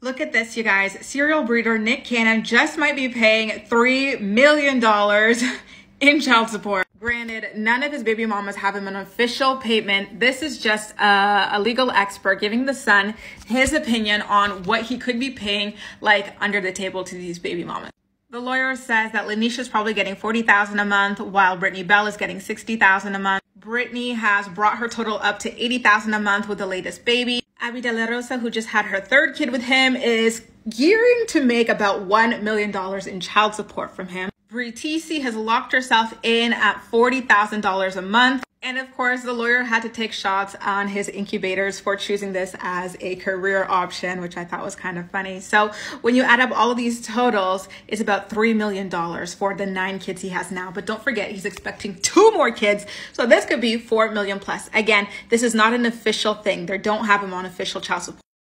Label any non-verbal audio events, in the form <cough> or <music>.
Look at this, you guys. Serial breeder Nick Cannon just might be paying $3 million <laughs> in child support. Granted, none of his baby mamas have him an official payment. This is just a, a, legal expert giving the Sun his opinion on what he could be paying, like under the table to these baby mamas. The lawyer says that Lanisha is probably getting 40000 a month, while Brittany Bell is getting 60000 a month. Brittany has brought her total up to 80000 a month with the latest baby. Abby De La Rosa, who just had her third kid with him, is gearing to make about $1 million in child support from him. Bre Tiesi has locked herself in at $40,000 a month. And of course, the lawyer had to take shots on his incubators for choosing this as a career option, which I thought was kind of funny. So when you add up all of these totals, it's about $3 million for the nine kids he has now. But don't forget, he's expecting two more kids. So this could be 4 million plus. Again, this is not an official thing. They don't have him on official child support.